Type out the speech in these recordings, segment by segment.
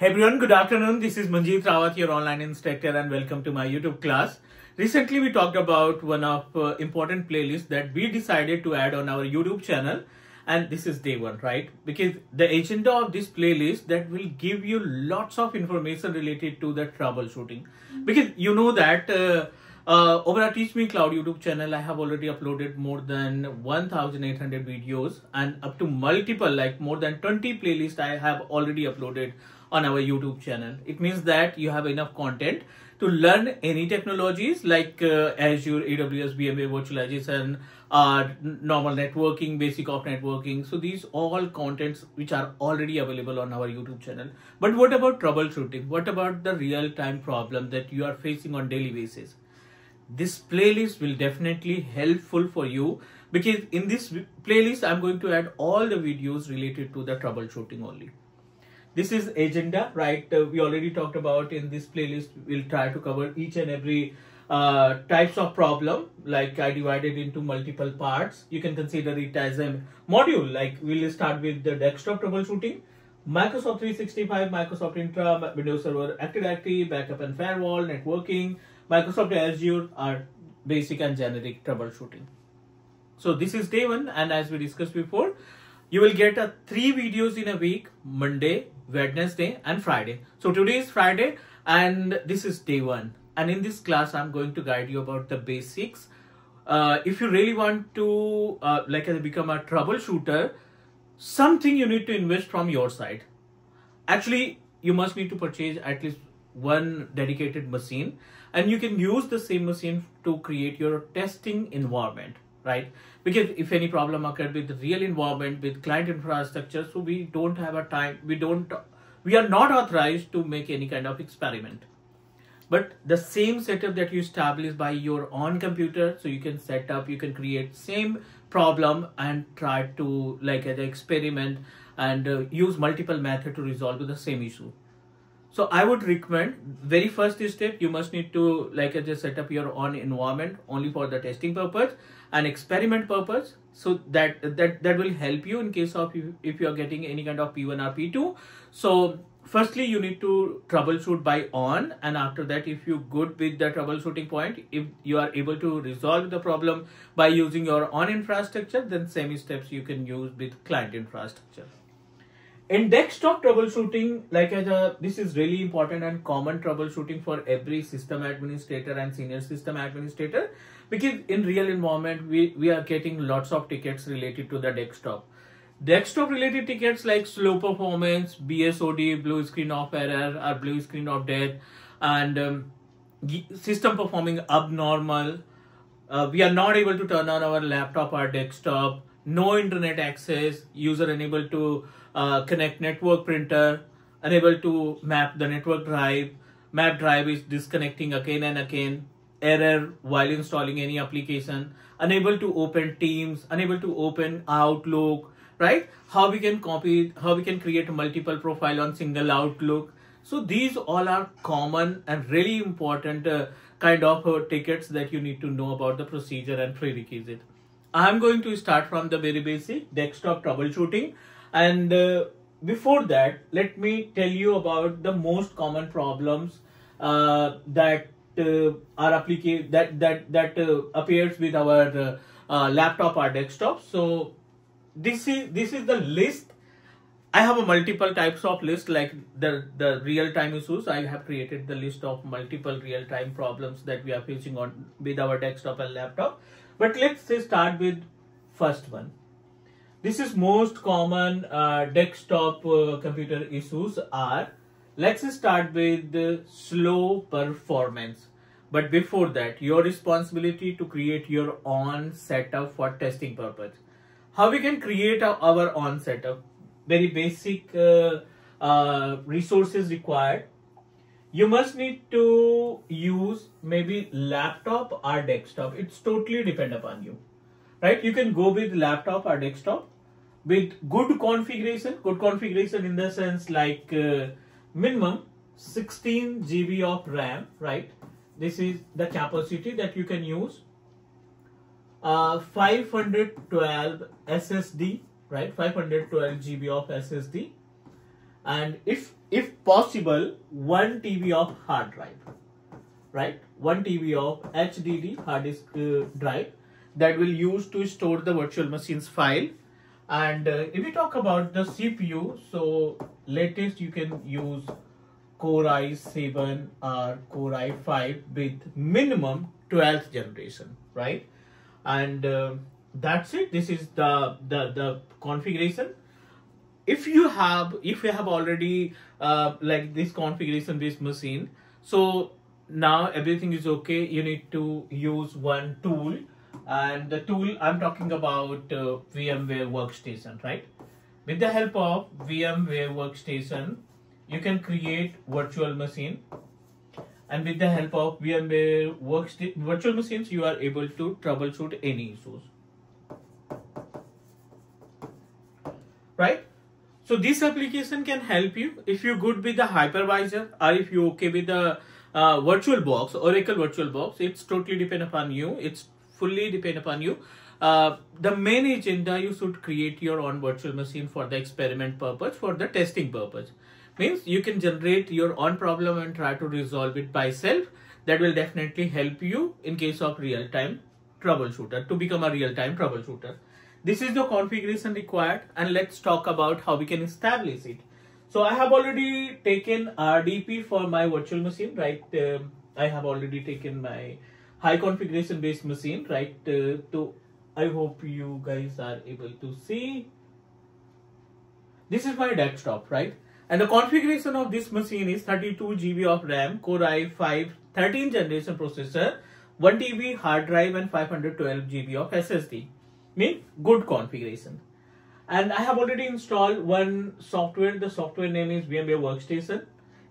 Hey everyone, good afternoon. This is Manjeet Rawat, your online instructor, and welcome to my YouTube class. Recently, we talked about one of uh, important playlists that we decided to add on our YouTube channel, and this is day one, right? Because the agenda of this playlist that will give you lots of information related to the troubleshooting. Because you know that. Uh, uh, over our Teach Me Cloud YouTube channel, I have already uploaded more than 1,800 videos and up to multiple, like more than 20 playlists I have already uploaded on our YouTube channel. It means that you have enough content to learn any technologies like uh, Azure, AWS, VMware virtualization, uh, normal networking, basic of networking. So these all contents which are already available on our YouTube channel. But what about troubleshooting? What about the real time problem that you are facing on daily basis? This playlist will definitely helpful for you because in this playlist I'm going to add all the videos related to the troubleshooting only this is agenda right? Uh, we already talked about in this playlist we'll try to cover each and every uh, types of problem like I divided into multiple parts. You can consider it as a module. Like we'll start with the desktop troubleshooting. Microsoft 365 Microsoft Entra Windows Server Active Directory backup and firewall networking Microsoft Azure are basic and generic troubleshooting. So this is day one and as we discussed before you will get a three videos in a week monday wednesday and friday. So today is friday and this is day one. And in this class i'm going to guide you about the basics. Uh, if you really want to uh, like become a troubleshooter something you need to invest from your side. Actually you must need to purchase at least one dedicated machine. And you can use the same machine to create your testing environment right? Because if any problem occurred with real environment, with client infrastructure, so we don't have a time, we don't, we are not authorized to make any kind of experiment. But the same setup that you establish by your own computer, so you can set up, you can create same problem and try to like an experiment and uh, use multiple method to resolve the same issue. So I would recommend very first step you must need to like I just set up your own environment only for the testing purpose and experiment purpose. So that that that will help you in case of if, if you are getting any kind of P1 or P2. So firstly you need to troubleshoot by on and after that if you good with the troubleshooting point if you are able to resolve the problem by using your own infrastructure then same steps you can use with client infrastructure in desktop troubleshooting like a this is really important and common troubleshooting for every system administrator and senior system administrator because in real environment we we are getting lots of tickets related to the desktop. Desktop related tickets like slow performance bsod blue screen of error or blue screen of death and um, system performing abnormal. Uh, we are not able to turn on our laptop or desktop no internet access user unable to uh, connect network printer, unable to map the network drive, map drive is disconnecting again and again, error while installing any application, unable to open Teams, unable to open Outlook, right? How we can copy, how we can create multiple profile on single Outlook. So these all are common and really important uh, kind of uh, tickets that you need to know about the procedure and prerequisite. I'm going to start from the very basic desktop troubleshooting. And uh, before that, let me tell you about the most common problems uh, that uh, are applicated that that that uh, appears with our uh, uh, laptop or desktop. So this is this is the list. I have a multiple types of list like the the real time issues. I have created the list of multiple real time problems that we are facing on with our desktop and laptop. But let's start with first one this is most common uh, desktop uh, computer issues are let's start with slow performance. But before that your responsibility to create your own setup for testing purpose. How we can create our own setup? Very basic uh, uh, resources required. You must need to use maybe laptop or desktop. It's totally depend upon you right? You can go with laptop or desktop with good configuration, good configuration in the sense like uh, minimum 16 GB of RAM, right? This is the capacity that you can use. Uh, 512 SSD, right? 512 GB of SSD. And if if possible 1 TB of hard drive right 1 TB of HDD hard disk uh, drive that will use to store the virtual machines file. And uh, if we talk about the CPU so latest you can use Core i7 or Core i5 with minimum 12th generation right? And uh, that's it. This is the the the configuration. If you have if you have already uh, like this configuration based machine so now everything is okay. You need to use one tool and the tool i'm talking about uh, vmware workstation right with the help of vmware workstation you can create virtual machine and with the help of vmware workstation virtual machines you are able to troubleshoot any issues right so this application can help you if you're good with the hypervisor or if you're okay with the uh, virtual box, Oracle virtual box. It's totally depend upon you. It's fully depend upon you. Uh, the main agenda you should create your own virtual machine for the experiment purpose, for the testing purpose. Means you can generate your own problem and try to resolve it by self. That will definitely help you in case of real-time troubleshooter to become a real-time troubleshooter. This is the configuration required and let's talk about how we can establish it. So I have already taken RDP for my virtual machine, right? Um, I have already taken my high configuration based machine, right? Uh, so I hope you guys are able to see. This is my desktop, right? And the configuration of this machine is 32 GB of RAM, Core i5 13 generation processor, 1 TB hard drive and 512 GB of SSD mean good configuration. And I have already installed one software. The software name is VMware Workstation.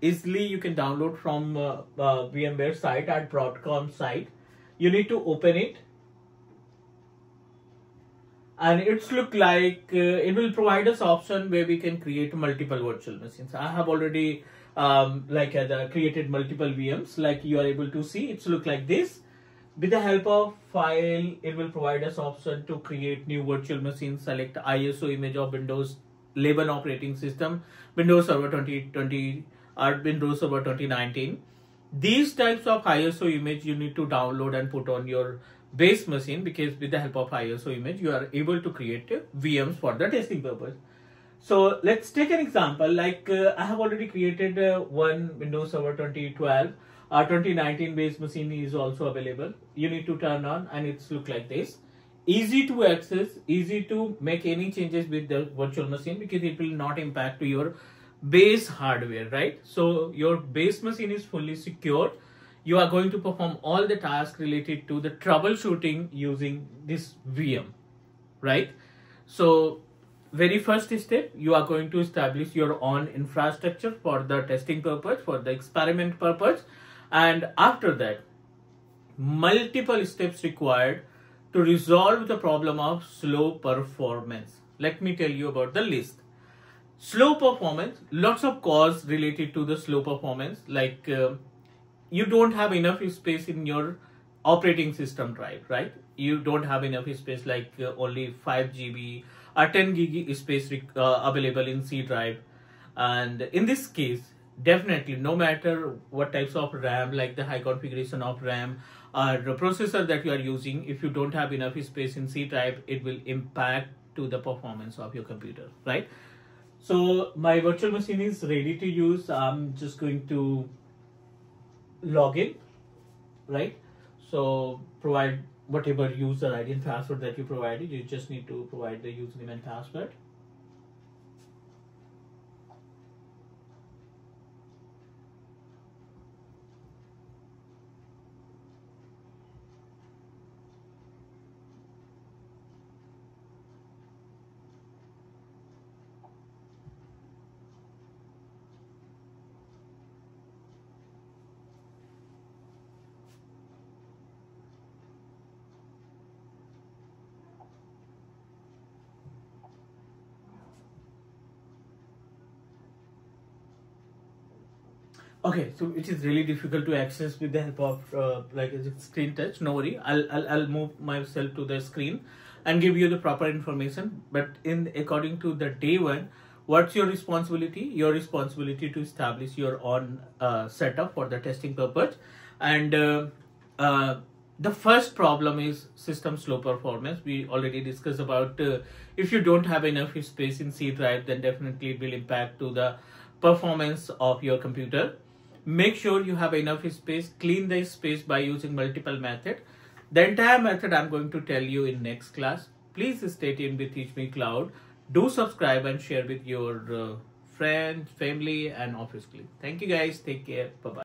Easily you can download from uh, uh, VMware site at Broadcom site. You need to open it. And it's look like uh, it will provide us option where we can create multiple virtual machines. I have already um, like uh, created multiple VMs like you are able to see. It's look like this with the help of file, it will provide us option to create new virtual machine, select ISO image of Windows 11 operating system, Windows Server 2020 or Windows Server 2019. These types of ISO image you need to download and put on your base machine because with the help of ISO image, you are able to create VMs for the testing purpose. So let's take an example like uh, I have already created uh, one Windows Server 2012 our 2019 base machine is also available. You need to turn on and it's look like this. Easy to access, easy to make any changes with the virtual machine because it will not impact to your base hardware, right? So your base machine is fully secure. You are going to perform all the tasks related to the troubleshooting using this VM, right? So very first step, you are going to establish your own infrastructure for the testing purpose, for the experiment purpose and after that multiple steps required to resolve the problem of slow performance let me tell you about the list slow performance lots of cause related to the slow performance like uh, you don't have enough space in your operating system drive right? You don't have enough space like uh, only 5 gb or 10 gig space uh, available in c drive. And in this case definitely no matter what types of ram like the high configuration of ram or the processor that you are using if you don't have enough space in c drive it will impact to the performance of your computer right so my virtual machine is ready to use. I'm just going to log in right? So provide whatever user id and password that you provided. You just need to provide the username and password okay so it is really difficult to access with the help of uh, like screen touch? No worry. I'll, I'll i'll move myself to the screen and give you the proper information. But in according to the day one what's your responsibility? Your responsibility to establish your own uh, setup for the testing purpose. And uh, uh, the first problem is system slow performance. We already discussed about uh, if you don't have enough space in c drive then definitely it will impact to the performance of your computer make sure you have enough space clean the space by using multiple method. The entire method i'm going to tell you in next class. Please stay tuned with teach me cloud. Do subscribe and share with your uh, friends family and office colleagues thank you guys. Take care. Bye bye